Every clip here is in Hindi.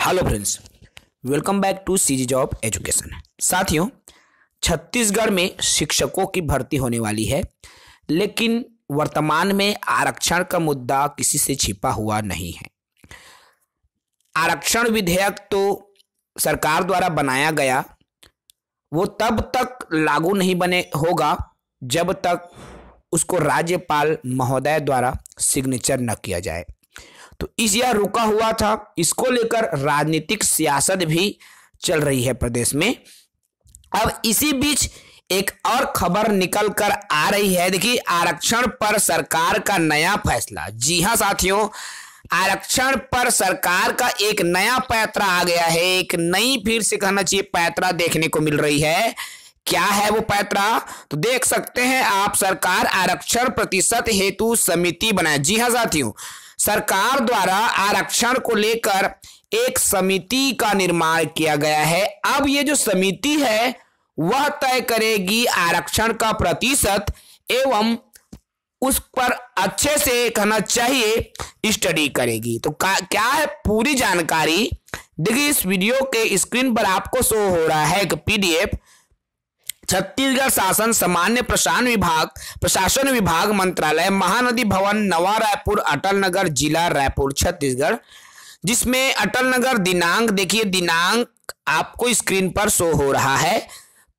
Hello friends welcome back to CG job education साथियों, छत्तीसगढ़ में शिक्षकों की भर्ती होने वाली है, लेकिन वर्तमान में आरक्षण का मुद्दा किसी से छिपा हुआ नहीं है। आरक्षण विधेयक तो सरकार द्वारा बनाया गया, वो तब तक लागू नहीं बने होगा, जब तक उसको राज्यपाल महोदय द्वारा सिग्नेचर न किया जाए। तो इस यह रुका हुआ था। इसको लेकर राजनीतिक सियासत भी चल रही है प्रदेश में। अब इसी बीच एक और खबर निकल कर आ रही है। देखिए, आरक्षण पर सरकार का नया फैसला। जी हाँ साथियों, आरक्षण पर सरकार का एक नया पैतरा आ गया है। एक नई फिर से कहना चाहिए पैतरा देखने को मिल रही है। क्या है वो पैतरा? तो देख सकते हैं आप, सरकार आरक्षण प्रतिशत हेतु समिति बनाए। जी हाँ साथियों सरकार द्वारा आरक्षण को लेकर एक समिति का निर्माण किया गया है। अब ये जो समिति है, वह तय करेगी आरक्षण का प्रतिशत एवं उस पर अच्छे से कहना चाहिए, स्टडी करेगी। तो क्या है पूरी जानकारी? देखिए, इस वीडियो के स्क्रीन पर आपको शो हो रहा है एक पीडीएफ छत्तीसगढ़ शासन, सामान्य प्रशासन विभाग प्रशासन विभाग मंत्रालय, महानदी भवन, नवा रायपुर, अटल नगर, जिला रायपुर, छत्तीसगढ़। जिसमें अटल नगर दिनांक, देखिए दिनांक आपको स्क्रीन पर शो हो रहा है।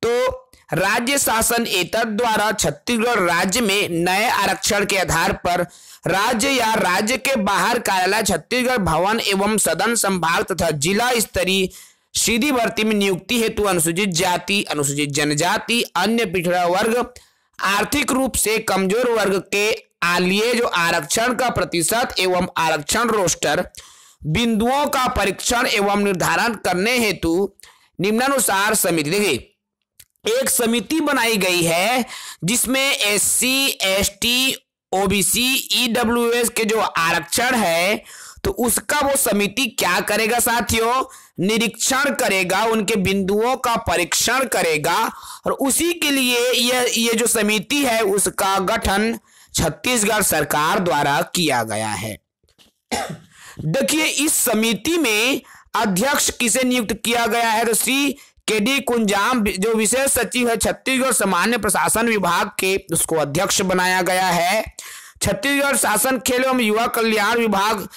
तो राज्य शासन एतद द्वारा छत्तीसगढ़ राज्य में नए आरक्षण के आधार पर राज्य या राज्य के बाहर कार्यालय, छत्तीसगढ़ भवन एवं सदन संभाग तथा जिला स्तरीय सीधी भर्ती में नियुक्ति हेतु अनुसूचित जाति, अनुसूचित जनजाति, अन्य पिछड़ा वर्ग, आर्थिक रूप से कमज़ोर वर्ग के आलिए जो आरक्षण का प्रतिशत एवं आरक्षण रोस्टर बिंदुओं का परीक्षण एवं निर्धारण करने हेतु निम्नानुसार समिति, देखिए, एक समिति बनाई गई है जिसमें S C S T OBC, EWS के जो आरक्षण है तो उसका वो समिति क्या करेगा साथियों? निरीक्षण करेगा, उनके बिंदुओं का परीक्षण करेगा और उसी के लिए यह ये जो समिति है, उसका गठन छत्तीसगढ़ सरकार द्वारा किया गया है। देखिए, इस समिति में अध्यक्ष किसे नियुक्त किया गया है? तो श्री के डी कुंजाम, जो विशेष सचिव है, छत्तीसगढ़ सामान्य प्रशासन विभाग के, उसको अध्यक्ष बनाया गया है। छत्तीसगढ़ शासन खेल एवं युवा कल्याण विभाग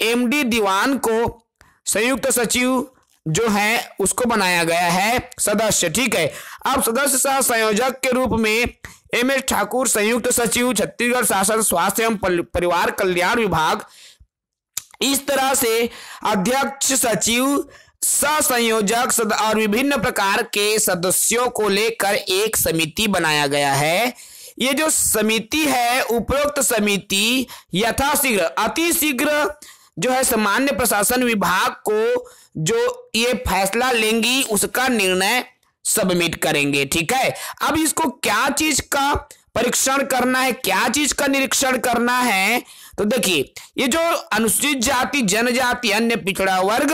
एमडी दीवान को संयुक्त सचिव जो है, उसको बनाया गया है सदस्य, ठीक है? अब सदस्य सह संयोजक के रूप में एम एस ठाकुर संयुक्त सचिव, छत्तीसगढ़ शासन, स्वास्थ्य एवं परिवार कल्याण विभाग। इस तरह से अध्यक्ष सचिव संयोजक और विभिन्न प्रकार के सदस्यों को लेकर एक समिति बनाया गया है। ये जो समिति है, उपरोक्त समिति यथाशीघ्र अति शीघ्र जो है सामान्य प्रशासन विभाग को जो ये फैसला लेंगी, उसका निर्णय सबमिट करेंगे, ठीक है? अब इसको क्या चीज़ का परीक्षण करना है, क्या चीज़ का निरीक्षण करना है? तो देखिए, ये जो अनुसूचित जाति, जनजाति, अन्य पिछड़ा वर्ग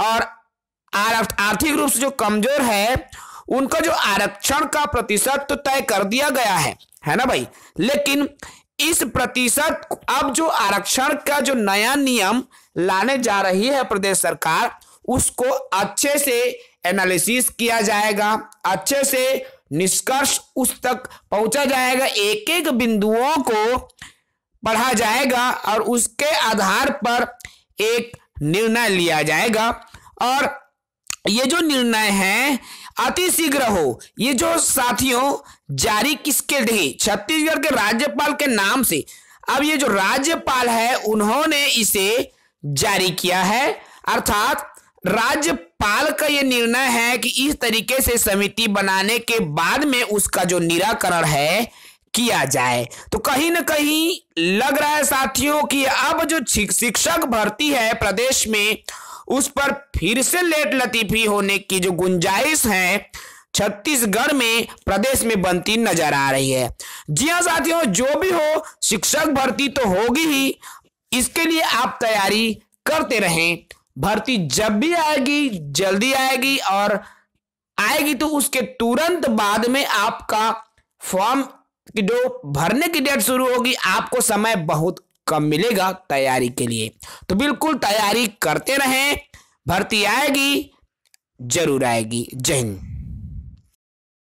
और आर्थिक रूप से जो कमज़ोर है, उनका जो आरक्षण का प्रतिशत तो तय कर दिया गया है है ना भाई? लेकिन इस प्रतिशत अब जो आरक्षण का जो नया नियम लाने जा रही है प्रदेश सरकार, उसको अच्छे से एनालिसिस किया जाएगा, अच्छे से निष्कर्ष उस तक पहुँचा जाएगा एक एक बिंदुओं को पढ़ा जाएगा और उसके आधार पर एक निर्णय लिया जाएगा। और ये जो निर्णय है, अति शीघ्र हो। ये जो साथियों, जारी किसके दी छत्तीसगढ़ के राज्यपाल के नाम से। अब ये जो राज्यपाल है, उन्होंने इसे जारी किया है। अर्थात, राज्यपाल का ये निर्णय है कि इस तरीके से समिति बनाने के बाद में उसका जो निराकरण है, किया जाए। तो कहीं ना कहीं लग रहा है साथियों कि अब जो शिक्षक भर्ती है प्रदेश में उस पर फिर से लेट लतीफी होने की जो गुंजाइश है, छत्तीसगढ़ में, प्रदेश में बनती नज़र आ रही है। जी हाँ साथियों, जो भी हो, शिक्षक भर्ती तो होगी ही। इसके लिए आप तैयारी करते रहें। भर्ती जब भी आएगी, जल्दी आएगी और आएगी तो उसके तुरंत बाद में आपका फॉर्म की जो भरने की डेट शुरू होगी, आपको समय बहुत कम मिलेगा तैयारी के लिए। तो बिल्कुल तैयारी करते रहें। भर्ती आएगी, ज़रूर आएगी। जय हिंद।